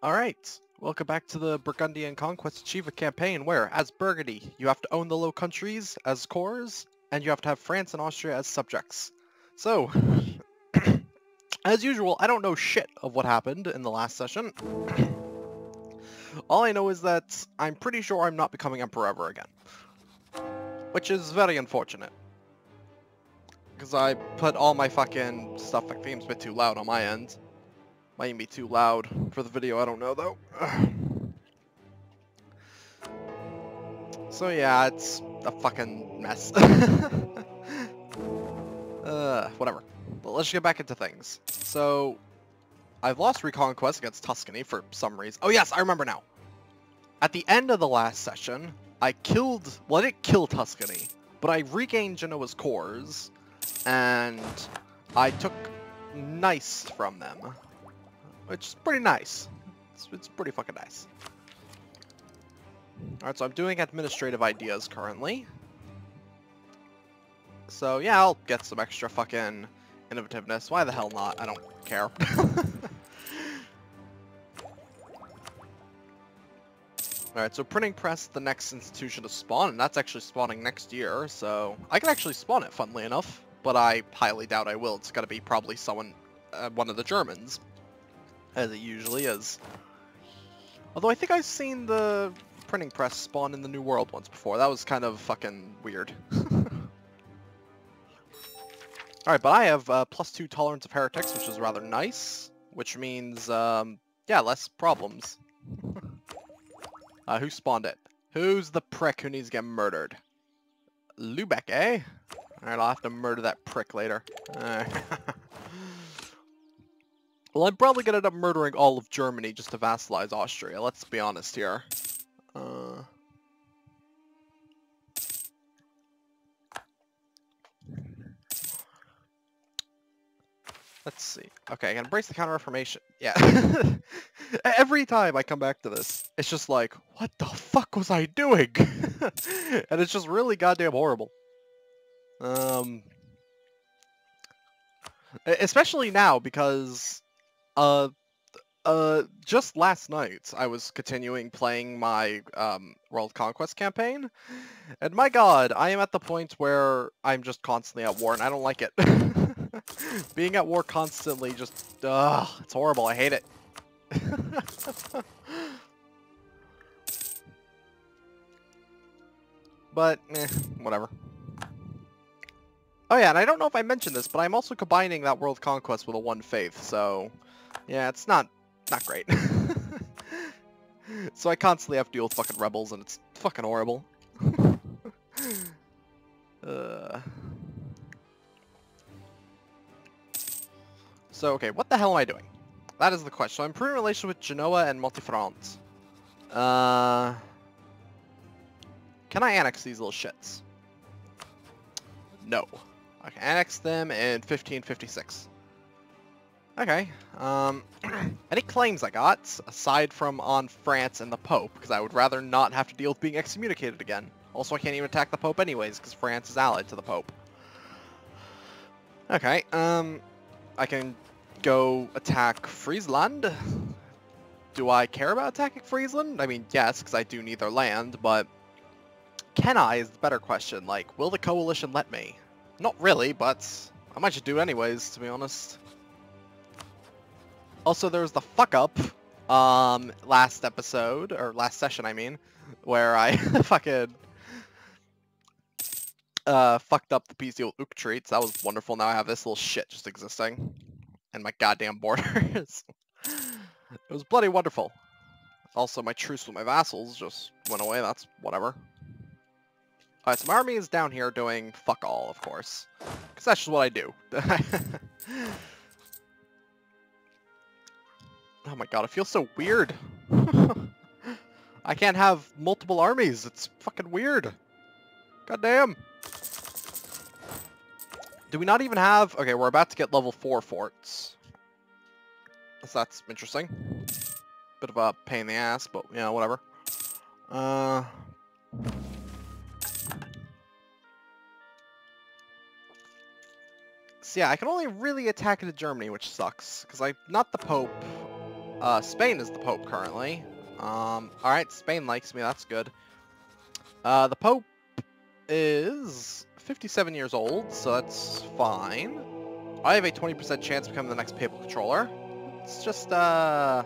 Alright, welcome back to the Burgundian Conquest Achievement campaign where, as Burgundy, you have to own the Low Countries as cores, and you have to have France and Austria as subjects. So, as usual, I don't know shit of what happened in the last session. All I know is that I'm pretty sure I'm not becoming Emperor ever again. Which is very unfortunate. Because I put all my fucking stuff, like themes a bit too loud on my end. Might be too loud for the video, I don't know though. so yeah, it's a fucking mess. uh, whatever. But let's get back into things. So, I've lost Reconquest against Tuscany for some reason. Oh yes, I remember now. At the end of the last session, I killed, well I didn't kill Tuscany, but I regained Genoa's cores, and I took Nice from them which is pretty nice. It's, it's pretty fucking nice. Alright, so I'm doing administrative ideas currently. So yeah, I'll get some extra fucking innovativeness. Why the hell not? I don't care. Alright, so printing press the next institution to spawn, and that's actually spawning next year, so I can actually spawn it, funnily enough, but I highly doubt I will. It's gotta be probably someone, uh, one of the Germans as it usually is. Although I think I've seen the printing press spawn in the New World once before. That was kind of fucking weird. Alright, but I have uh, plus two tolerance of heretics, which is rather nice. Which means, um, yeah, less problems. uh, who spawned it? Who's the prick who needs to get murdered? Lubeck, eh? Alright, I'll have to murder that prick later. Well, I'm probably going to end up murdering all of Germany just to vassalize Austria, let's be honest here. Uh... Let's see. Okay, I can embrace the Counter-Reformation. Yeah. Every time I come back to this, it's just like, what the fuck was I doing? and it's just really goddamn horrible. Um... Especially now, because uh, uh, just last night, I was continuing playing my um, World Conquest campaign, and my god, I am at the point where I'm just constantly at war, and I don't like it. Being at war constantly just, ugh, it's horrible, I hate it. but, eh, whatever. Oh yeah, and I don't know if I mentioned this, but I'm also combining that World Conquest with a One Faith, so... Yeah, it's not not great. so I constantly have to deal with fucking rebels, and it's fucking horrible. uh... So, okay, what the hell am I doing? That is the question. So I'm improving relation with Genoa and Montferrat. Uh... Can I annex these little shits? No. I can annex them in 1556. Okay. Um, any claims I got, aside from on France and the Pope, because I would rather not have to deal with being excommunicated again. Also, I can't even attack the Pope anyways, because France is allied to the Pope. Okay, um, I can go attack Friesland. Do I care about attacking Friesland? I mean, yes, because I do need their land, but can I is the better question. Like, will the coalition let me? Not really, but I might just do it anyways, to be honest. Also, there was the fuck up um, last episode, or last session, I mean, where I fucking uh, fucked up the PC with Utrecht. That was wonderful. Now I have this little shit just existing. And my goddamn borders. it was bloody wonderful. Also, my truce with my vassals just went away. That's whatever. Alright, so my army is down here doing fuck all, of course. Because that's just what I do. Oh my god, it feels so weird. I can't have multiple armies. It's fucking weird. God damn. Do we not even have... Okay, we're about to get level 4 forts. So that's interesting. Bit of a pain in the ass, but, you know, whatever. Uh... So yeah, I can only really attack into Germany, which sucks. Because I'm not the Pope, Uh, Spain is the Pope currently. Um, alright, Spain likes me, that's good. Uh, the Pope is 57 years old, so that's fine. I have a 20% chance of becoming the next papal controller. Let's just, uh...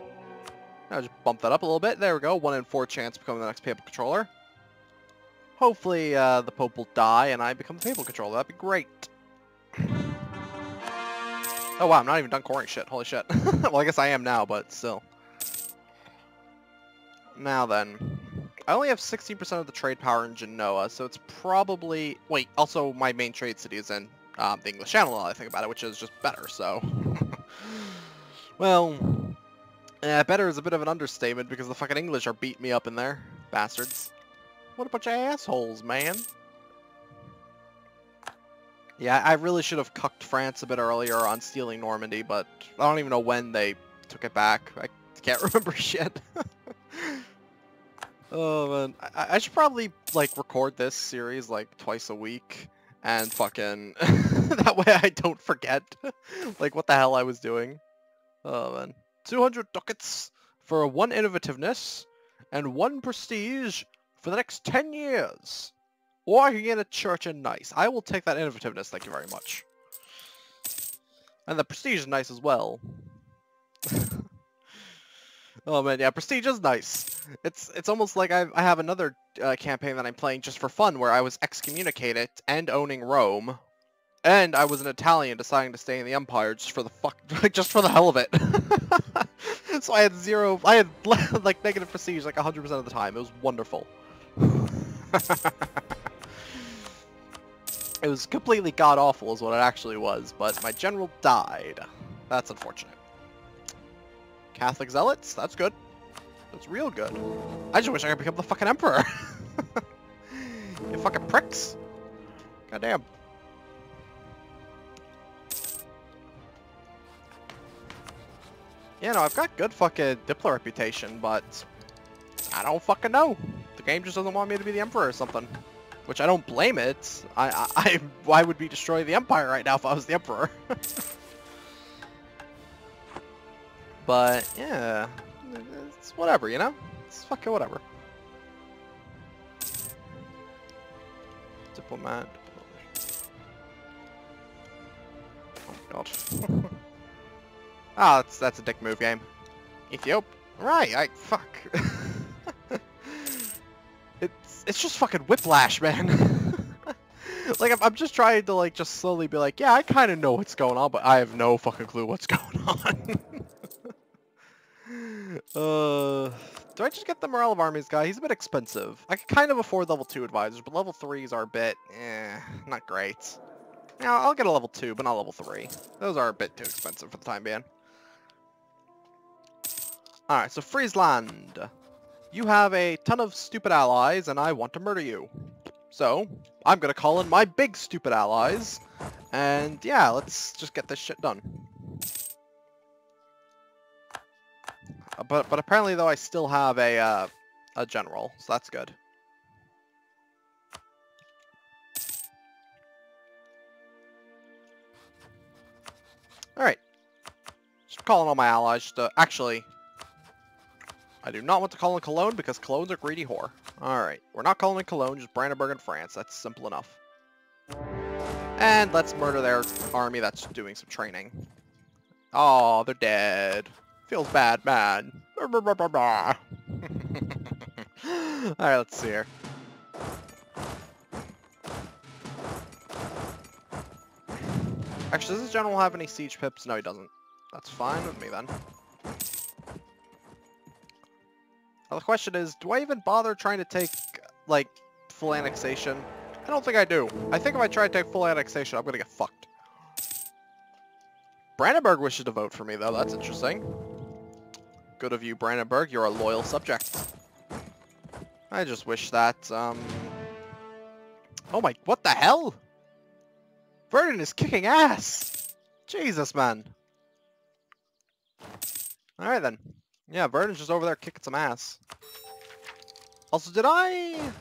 I'll just bump that up a little bit. There we go. 1 in 4 chance of becoming the next papal controller. Hopefully, uh, the Pope will die and I become the papal controller. That'd be great. Oh wow, I'm not even done coring shit. Holy shit. well, I guess I am now, but still. Now then. I only have 16% of the trade power in Genoa, so it's probably... Wait, also my main trade city is in um, the English Channel, I think about it, which is just better, so... well... Yeah, better is a bit of an understatement because the fucking English are beating me up in there. Bastards. What a bunch of assholes, man. Yeah, I really should have cucked France a bit earlier on stealing Normandy, but I don't even know when they took it back. I can't remember shit. oh man, I, I, should probably like record this series like twice a week and fucking that way I don't forget like what the hell I was doing. Oh man, 200 ducats for one innovativeness and one prestige for the next 10 years. Or I can get a church in nice. I will take that innovativeness, thank you very much. And the prestige is nice as well. oh man, yeah, prestige is nice. It's it's almost like I, I have another uh, campaign that I'm playing just for fun where I was excommunicated and owning Rome. And I was an Italian deciding to stay in the Empire just for the fuck, just for the hell of it. so I had zero, I had like negative prestige like 100% of the time. It was wonderful. It was completely god-awful is what it actually was, but my general died. That's unfortunate. Catholic zealots? That's good. That's real good. I just wish I could become the fucking emperor. you fucking pricks. Goddamn. Yeah, no, I've got good fucking Diplo reputation, but I don't fucking know. The game just doesn't want me to be the emperor or something. Which I don't blame it. I, I, I, why would we destroy the Empire right now if I was the Emperor? but, yeah. It's whatever, you know? It's fucking whatever. Diplomat. Oh, God. Ah, oh, that's, that's a dick move game. Ethiopia. Right, I, fuck. It's just fucking whiplash, man. like, I'm, I'm just trying to, like, just slowly be like, yeah, I kind of know what's going on, but I have no fucking clue what's going on. uh, do I just get the Morale of Armies guy? He's a bit expensive. I kind of afford level 2 advisors, but level 3s are a bit, eh, not great. Now, I'll get a level 2, but not level 3. Those are a bit too expensive for the time being. Alright, so Friesland. You have a ton of stupid allies, and I want to murder you. So, I'm gonna call in my big stupid allies, and yeah, let's just get this shit done. Uh, but but apparently though I still have a uh, a general, so that's good. All right, just calling all my allies. To, actually, I do not want to call in Cologne because Cologne's a greedy whore. Alright, we're not calling in Cologne, just Brandenburg and France. That's simple enough. And let's murder their army that's doing some training. Oh, they're dead. Feels bad, man. Alright, let's see here. Actually, does this general have any siege pips? No, he doesn't. That's fine with me then. Now the question is, do I even bother trying to take, like, full annexation? I don't think I do. I think if I try to take full annexation, I'm gonna get fucked. Brandenburg wishes to vote for me, though. That's interesting. Good of you, Brandenburg. You're a loyal subject. I just wish that, um... Oh my... What the hell? Vernon is kicking ass! Jesus, man. Alright, then. Yeah, Vernon's just over there kicking some ass. Also, did I...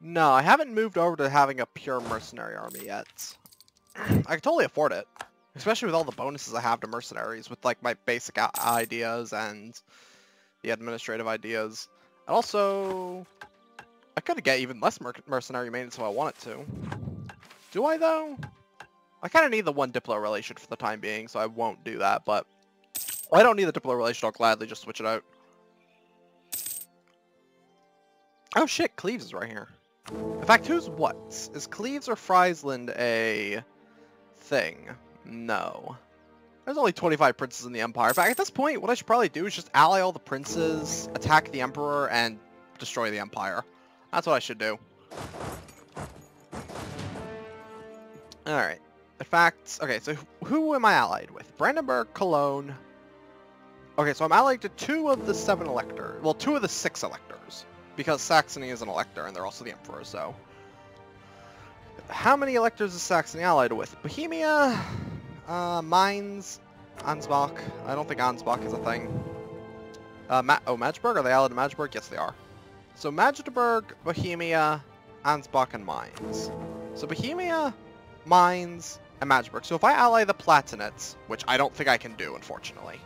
No, I haven't moved over to having a pure mercenary army yet. I can totally afford it. Especially with all the bonuses I have to mercenaries, with like my basic ideas and the administrative ideas. And also, I could get even less mer mercenary maintenance if I wanted to. Do I though? I kind of need the one Diplo relation for the time being, so I won't do that, but I don't need the Diplo relation, I'll gladly just switch it out. Oh shit, Cleves is right here. In fact, who's what? Is Cleves or Friesland a thing? No. There's only 25 princes in the Empire. In fact, at this point, what I should probably do is just ally all the princes, attack the Emperor, and destroy the Empire. That's what I should do. Alright. In fact, okay, so who am I allied with? Brandenburg, Cologne. Okay, so I'm allied to two of the seven electors. Well, two of the six electors. Because Saxony is an elector, and they're also the Emperor, so... How many electors is Saxony allied with? Bohemia, uh, Mainz, Ansbach. I don't think Ansbach is a thing. Uh, Ma oh, Magdeburg? Are they allied to Magdeburg? Yes, they are. So Magdeburg, Bohemia, Ansbach, and Mainz. So Bohemia, Mainz, and Magdeburg. So if I ally the Palatinates, which I don't think I can do, unfortunately.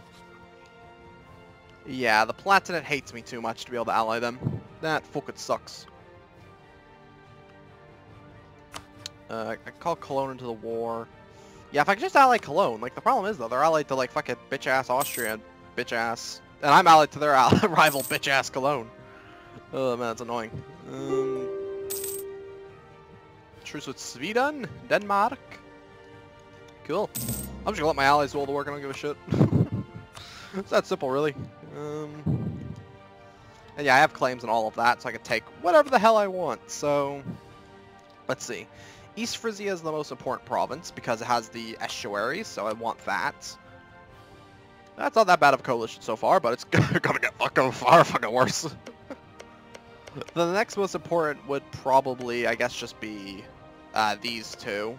Yeah, the Palatinate hates me too much to be able to ally them. That fucking sucks. Uh, I call Cologne into the war. Yeah, if I could just ally Cologne, like the problem is though, they're allied to like fucking bitch-ass Austria, bitch-ass, and I'm allied to their rival bitch-ass Cologne. Oh man, that's annoying. Um, truce with Sweden, Denmark. Cool. I'm just gonna let my allies do all the work. I don't give a shit. it's that simple, really. Um, and yeah, I have claims and all of that, so I can take whatever the hell I want. So, let's see. East Frisia is the most important province because it has the estuaries, so I want that. That's not that bad of a coalition so far, but it's gonna get fucking far fucking worse. the next most important would probably, I guess, just be uh, these two.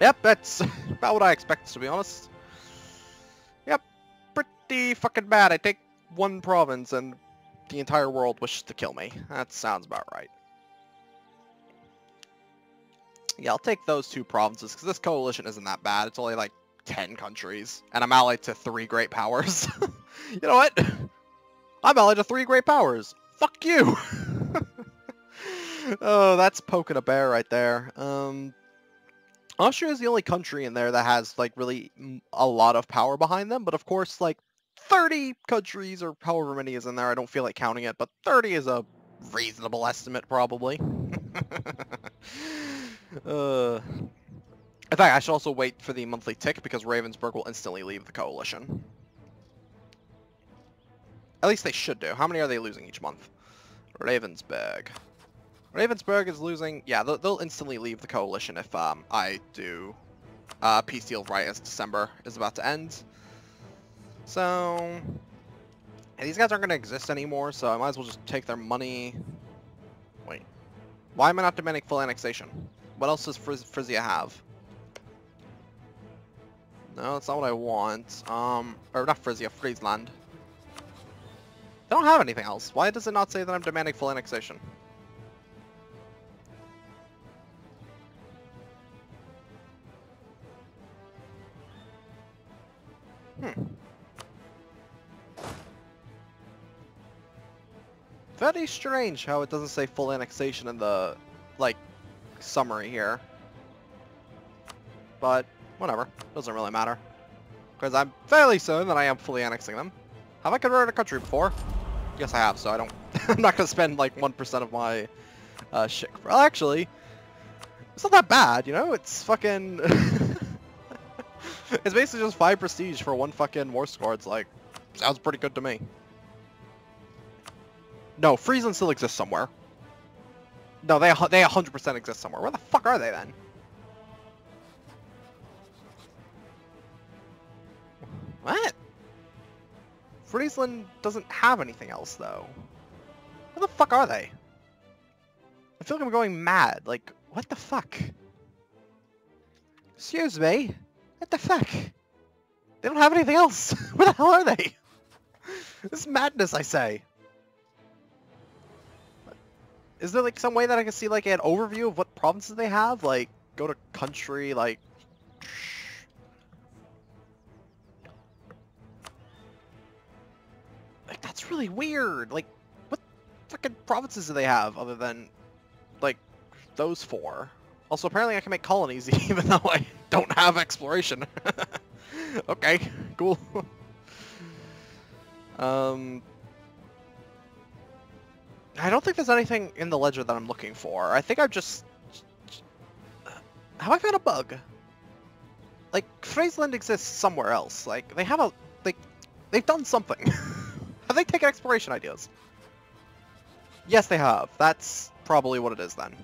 Yep, that's about what I expected, to be honest. Pretty fucking bad. I take one province and the entire world wishes to kill me. That sounds about right. Yeah, I'll take those two provinces, because this coalition isn't that bad. It's only like 10 countries, and I'm allied to three great powers. you know what? I'm allied to three great powers. Fuck you! oh, that's poking a bear right there. Um, Austria is the only country in there that has, like, really a lot of power behind them, but of course, like, 30 countries, or however many is in there, I don't feel like counting it, but 30 is a reasonable estimate, probably. uh... In fact, I should also wait for the monthly tick, because Ravensburg will instantly leave the coalition. At least they should do. How many are they losing each month? Ravensburg. Ravensburg is losing... Yeah, they'll, they'll instantly leave the coalition if um, I do uh, peace deal right as December is about to end. So... these guys aren't going to exist anymore, so I might as well just take their money... Wait. Why am I not demanding full annexation? What else does Friz Frisia have? No, that's not what I want. Um, or not Frisia, Friesland. They don't have anything else. Why does it not say that I'm demanding full annexation? Very strange how it doesn't say full annexation in the, like, summary here. But, whatever. Doesn't really matter. Because I'm fairly certain that I am fully annexing them. Have I converted a country before? Yes, I have, so I don't... I'm not going to spend, like, 1% of my uh, shit. Well, actually, it's not that bad, you know? It's fucking... it's basically just 5 prestige for one fucking war score. It's like, sounds pretty good to me. No, Friesland still exists somewhere. No, they they 100% exist somewhere. Where the fuck are they then? What? Friesland doesn't have anything else, though. Where the fuck are they? I feel like I'm going mad. Like, what the fuck? Excuse me? What the fuck? They don't have anything else. Where the hell are they? this is madness, I say. Is there like some way that I can see like an overview of what provinces they have? Like, go to country, like... Like, that's really weird. Like, what fucking provinces do they have other than, like, those four? Also, apparently I can make colonies even though I don't have exploration. okay, cool. um, I don't think there's anything in the ledger that I'm looking for. I think I've just... Have I found a bug? Like, Friesland exists somewhere else. Like, they have a... Like, they've done something. have they taken exploration ideas? Yes, they have. That's probably what it is then.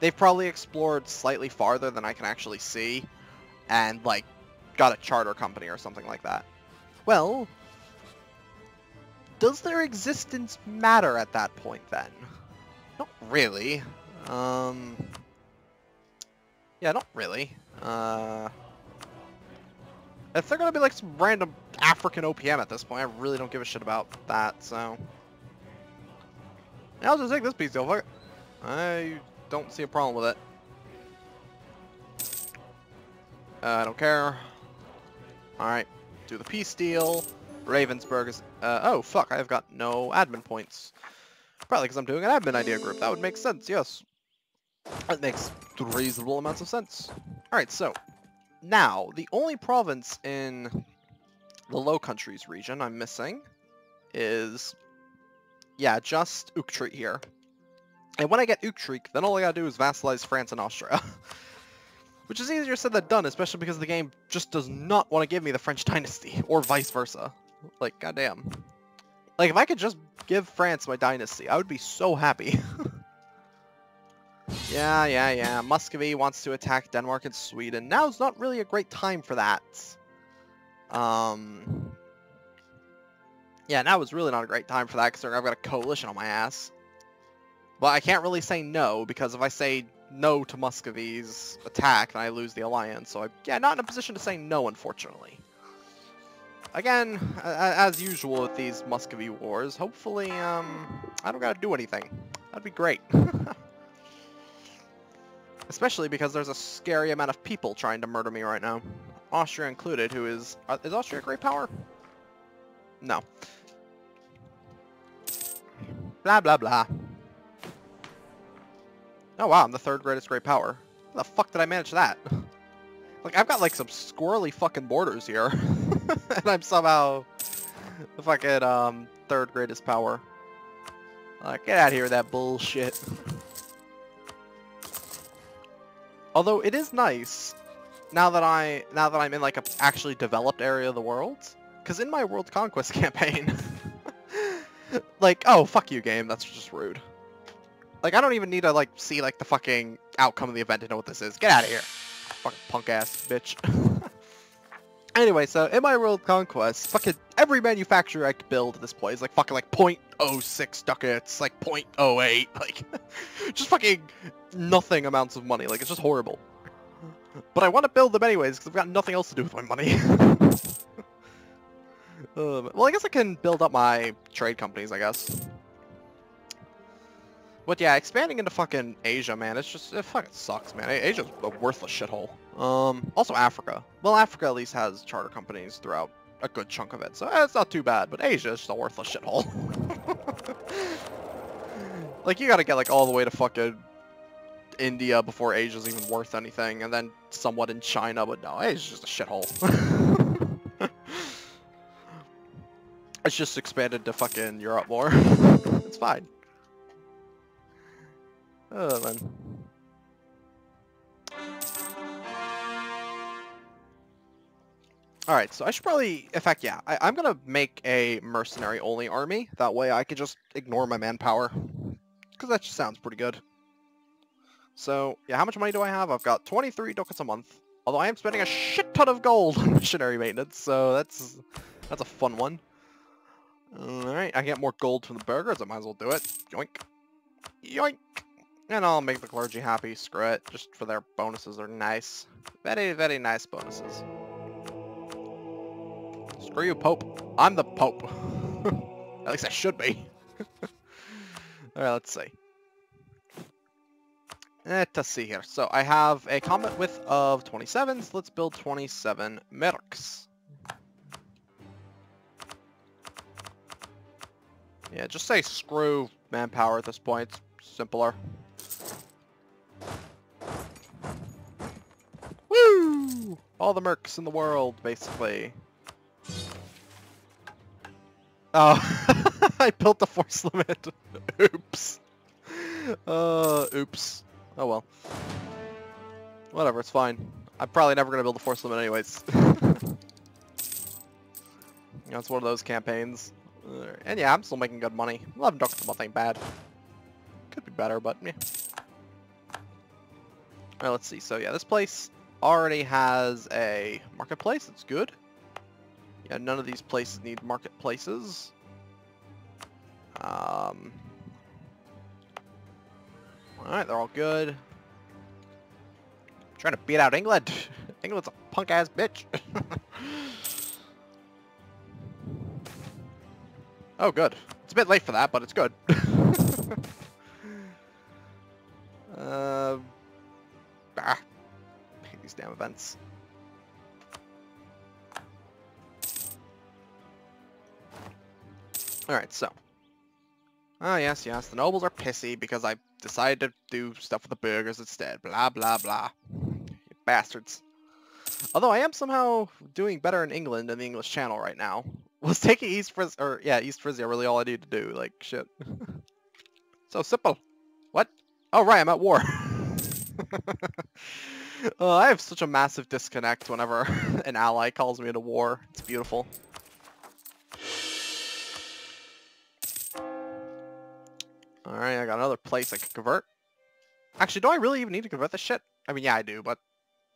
They've probably explored slightly farther than I can actually see, and, like, got a charter company or something like that. Well, does their existence matter at that point then? Not really. Um, yeah, not really. Uh, if they're gonna be like some random African OPM at this point, I really don't give a shit about that, so... I'll just take this piece, over. I don't see a problem with it. Uh, I don't care. Alright, do the peace deal. Ravensburg is... Uh, oh, fuck, I've got no admin points. Probably because I'm doing an admin idea group. That would make sense, yes. That makes reasonable amounts of sense. Alright, so, now, the only province in the Low Countries region I'm missing is, yeah, just Utrecht here. And when I get Utrecht, then all I gotta do is vassalize France and Austria. Which is easier said than done, especially because the game just does not want to give me the French dynasty, or vice versa. Like, goddamn. Like, if I could just give France my dynasty, I would be so happy. yeah, yeah, yeah. Muscovy wants to attack Denmark and Sweden. Now's not really a great time for that. Um... Yeah, now is really not a great time for that, because I've got a coalition on my ass. But I can't really say no, because if I say no to Muscovy's attack, then I lose the alliance. So, I, yeah, not in a position to say no, unfortunately. Again, as usual with these Muscovy wars, hopefully, um, I don't gotta do anything. That'd be great. Especially because there's a scary amount of people trying to murder me right now. Austria included, who is... Uh, is Austria a great power? No. Blah, blah, blah. Oh wow, I'm the third greatest great power. How the fuck did I manage that? Like, I've got like some squirrely fucking borders here. and I'm somehow the fucking um, third greatest power. Get out of here with that bullshit. Although it is nice now that I now that I'm in like a actually developed area of the world, because in my world conquest campaign, like oh fuck you game, that's just rude. Like I don't even need to like see like the fucking outcome of the event to know what this is. Get out of here, fucking punk ass bitch. Anyway, so in my world conquest, fucking every manufacturer I could build at this point is like fucking like 0.06 ducats, like 0.08, like just fucking nothing amounts of money. Like it's just horrible. But I want to build them anyways because I've got nothing else to do with my money. um, well, I guess I can build up my trade companies, I guess. But yeah, expanding into fucking Asia, man, it's just, it fucking sucks, man. Asia's a worthless shithole. Um, also Africa. Well, Africa at least has charter companies throughout a good chunk of it, so eh, it's not too bad, but Asia is just a worthless shithole. like, you gotta get, like, all the way to fucking India before Asia's even worth anything, and then somewhat in China, but no, Asia's just a shithole. it's just expanded to fucking Europe more. it's fine. Oh, man. Alright, so I should probably, in fact, yeah, I, am gonna make a mercenary-only army. That way I can just ignore my manpower. Because that just sounds pretty good. So, yeah, how much money do I have? I've got 23 ducats a month. Although I am spending a shit ton of gold on missionary maintenance, so that's that's a fun one. Alright, I get more gold from the burgers, I might as well do it. Yoink. Yoink! And I'll make the clergy happy, screw it, just for their bonuses, they're nice. Very, very nice bonuses. Screw you, Pope. I'm the Pope. At least I should be. Alright, let's see. let's see here. So I have a combat width of 27, so let's build 27 mercs. Yeah, just say screw manpower at this point. It's simpler. Woo! All the mercs in the world, basically. Oh, I built the force limit. oops. Uh, oops. Oh well. Whatever, it's fine. I'm probably never going to build a force limit anyways. you know, it's one of those campaigns. Uh, and yeah, I'm still making good money. 11 ducats is nothing bad. Could be better, but yeah. Alright, let's see. So yeah, this place already has a marketplace. It's good. Yeah, none of these places need marketplaces. Um, Alright, they're all good. trying to beat out England. England's a punk-ass bitch. oh, good. It's a bit late for that, but it's good. uh, ah, these damn events. Alright, so. Oh, yes, yes. The nobles are pissy because I decided to do stuff with the burgers instead. Blah, blah, blah. You bastards. Although I am somehow doing better in England than the English Channel right now. Was taking East Frizz or yeah, East Frisia really all I need to do? Like shit. so simple. What? Oh right, I'm at war. uh, I have such a massive disconnect whenever an ally calls me into war. It's beautiful. Alright, I got another place I can convert. Actually, do I really even need to convert this shit? I mean, yeah, I do, but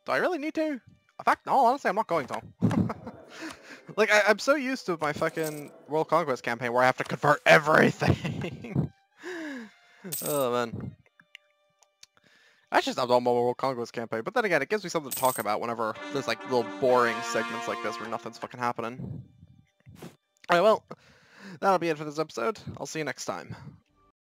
do I really need to? In fact, no, honestly, I'm not going to. like, I, am so used to my fucking World Conquest campaign where I have to convert everything. oh, man. I just stopped on my World Conquest campaign, but then again, it gives me something to talk about whenever there's, like, little boring segments like this where nothing's fucking happening. Alright, well, that'll be it for this episode. I'll see you next time.